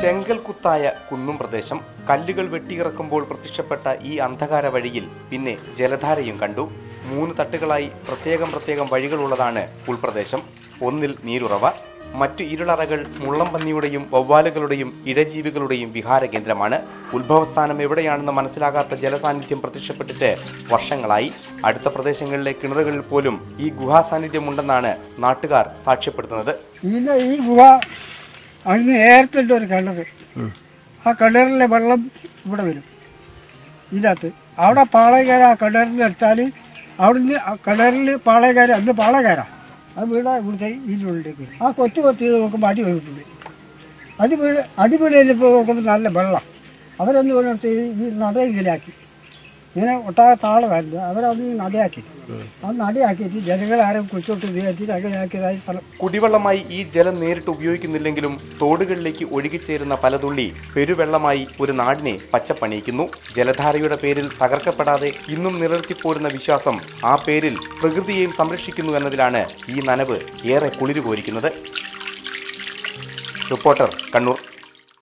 ഇരുട്ടായ കുന്നും പ്രദേശം കല്ലുകൾ വെട്ടിയിറക്കുമ്പോൾ പ്രത്യക്ഷപ്പെട്ട ഈ അന്ധകാര വഴിയിൽ പിന്നെ ജലധാരയും കണ്ടു. മൂന്ന് തട്ടുകളായി പ്രത്യേകം പ്രത്യേകം വഴികളുള്ളതാണ് ഉൾപ്രദേശം. ഒന്നിൽ നീരുറവ മറ്റു ഇരുളറകൾ മുള്ളംപന്നിയുടെയും വവ്വാലുകളുടെയും ഇഴജീവികളുടെയും വിഹാര കേന്ദ്രമാണ് ഉത്ഭവസ്ഥാനം എവിടെയാണെന്ന് മനസ്സിലാകാത്ത ജലസാന്നിധ്യം പ്രത്യക്ഷപ്പെട്ടിട്ട് വർഷങ്ങളായി. അടുത്ത പ്രദേശങ്ങളിലെ കിണറുകളിൽ പോലും ഈ ഗുഹാസാന്നിധ്യമുണ്ടെന്നാണ് നാട്ടുകാർ സാക്ഷ്യപ്പെടുത്തുന്നത്. ഈ ഗുഹ അന്ന് നേരത്തെ ഒരു കിണർ ആ കിണറിലെ വെള്ളം ഇവിടെ വരും. ഇതിനകത്ത്. അവിടെ പാളയക്കാര ആ കിണറിൽ എടുത്താൽ അവിടുന്ന് ആ കിണറിൽ പാളയക്കാര അന്ന് പാളയക്കാര. അത് വീടാ ഇവിടുത്തെ ഇതിനുള്ളിലേക്ക് വരും. ആ കൊച്ചു കൊത്തി നോക്കുമ്പോൾ അടി വീണിട്ടുണ്ട്. അടിപൊളി വീട് ഇപ്പോൾ നോക്കുമ്പോൾ നല്ല വെള്ളം. അവരൊന്നും കൊണ്ടിട്ട് ഈ നട ഇതിലാക്കി ഇങ്ങനെ ഒട്ടാകെ താളമായിരുന്നു. അവരത് നടയാക്കി. അത് നടയാക്കിയിട്ട് ജനങ്ങൾ ആരും കുഴിച്ചോട്ട് ഉപയോഗിച്ചിട്ട് അങ്ങനെ ആക്കിയതായി സ്ഥലം. കുടിവെള്ളമായി ഈ ജലം നേരിട്ട് ഉപയോഗിക്കുന്നില്ലെങ്കിലും തോടുകളിലേക്ക് ഒഴുകിച്ചേരുന്ന പലതുള്ളി പെരുവെള്ളമായി ഒരു നാടിനെ പച്ചപ്പണിയിക്കുന്നു. ജലധാരയുടെ പേരിൽ തകർക്കപ്പെടാതെ ഇന്നും നിലനിർത്തിപ്പോരുന്ന വിശ്വാസം ആ പേരിൽ പ്രകൃതിയെയും സംരക്ഷിക്കുന്നു എന്നതിലാണ് ഈ നനവ് ഏറെ കുളിരു കോരിക്കുന്നത് റിപ്പോർട്ടർ കണ്ണൂർ.